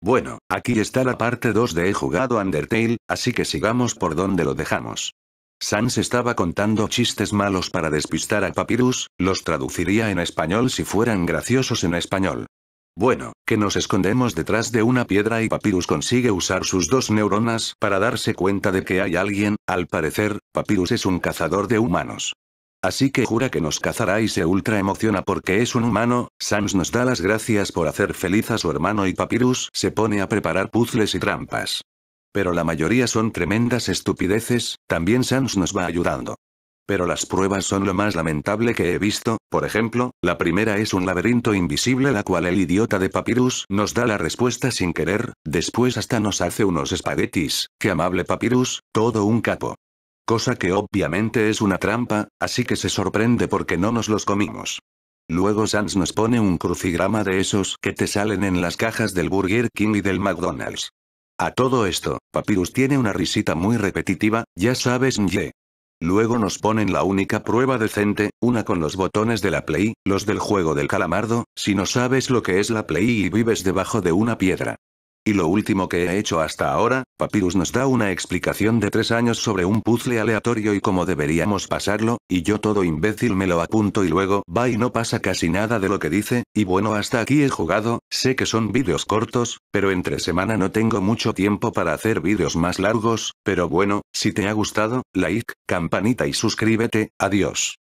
Bueno, aquí está la parte 2 de He jugado Undertale, así que sigamos por donde lo dejamos. Sans estaba contando chistes malos para despistar a Papyrus, los traduciría en español si fueran graciosos en español. Bueno, que nos escondemos detrás de una piedra y Papyrus consigue usar sus dos neuronas para darse cuenta de que hay alguien, al parecer, Papyrus es un cazador de humanos. Así que jura que nos cazará y se ultra emociona porque es un humano, Sans nos da las gracias por hacer feliz a su hermano y Papyrus se pone a preparar puzzles y trampas. Pero la mayoría son tremendas estupideces, también Sans nos va ayudando. Pero las pruebas son lo más lamentable que he visto, por ejemplo, la primera es un laberinto invisible la cual el idiota de Papyrus nos da la respuesta sin querer, después hasta nos hace unos espaguetis, que amable Papyrus, todo un capo. Cosa que obviamente es una trampa, así que se sorprende porque no nos los comimos. Luego Sans nos pone un crucigrama de esos que te salen en las cajas del Burger King y del McDonald's. A todo esto, Papyrus tiene una risita muy repetitiva, ya sabes ye. Luego nos ponen la única prueba decente, una con los botones de la Play, los del juego del calamardo, si no sabes lo que es la Play y vives debajo de una piedra. Y lo último que he hecho hasta ahora, Papyrus nos da una explicación de tres años sobre un puzzle aleatorio y cómo deberíamos pasarlo, y yo todo imbécil me lo apunto y luego va y no pasa casi nada de lo que dice, y bueno hasta aquí he jugado, sé que son vídeos cortos, pero entre semana no tengo mucho tiempo para hacer vídeos más largos, pero bueno, si te ha gustado, like, campanita y suscríbete, adiós.